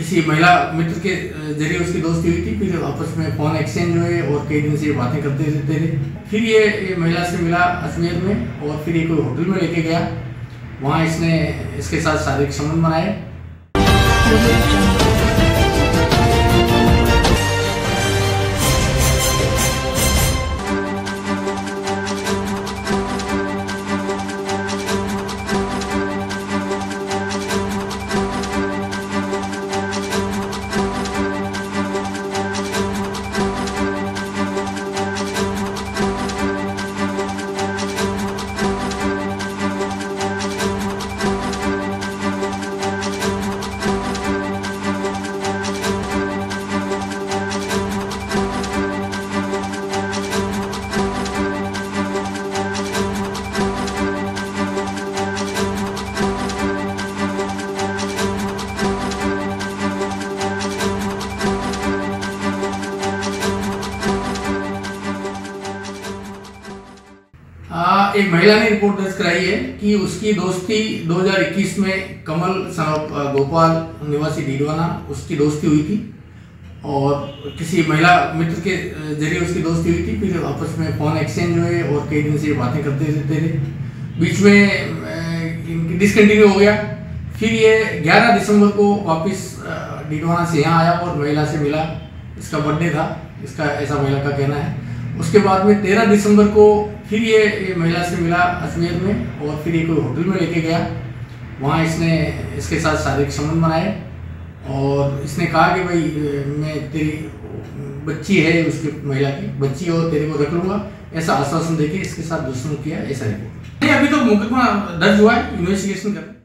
किसी महिला मित्र के ज़रिए उसकी दोस्ती हुई थी फिर आपस में फ़ोन एक्सचेंज हुए और कई दिन से बातें करते रहते थे। फिर ये, ये महिला से मिला अजमेर में और फिर ये कोई होटल में लेके गया। वहाँ इसने इसके साथ शारीरिक संबंध बनाए। एक महिला ने रिपोर्ट दर्ज कराई है कि उसकी दोस्ती 2021 में कमल गोपाल निवासी डीडवाना, उसकी दोस्ती हुई थी। और किसी महिला मित्र के ज़रिए उसकी दोस्ती हुई थी। फिर आपस में फ़ोन एक्सचेंज हुए और कई दिन से बातें करते रहते थे। बीच में डिसकंटिन्यू हो गया। फिर ये 11 दिसंबर को वापस डीडवाना से यहाँ आया और महिला से मिला। इसका बर्थडे था। इसका, ऐसा महिला का कहना है। उसके बाद में तेरह दिसंबर को फिर ये, ये महिला से मिला अजमेर में और फिर ये कोई होटल में लेके गया। वहाँ इसने इसके साथ शारीरिक संबंध बनाए और इसने कहा कि भाई मैं तेरी बच्ची है उसकी महिला की बच्ची और तेरे को रख लूँगा। ऐसा आश्वासन देके इसके साथ दुश्मन किया ऐसा रिपोर्ट अभी तो मुकदमा दर्ज हुआ है इन्वेस्टिगेशन कर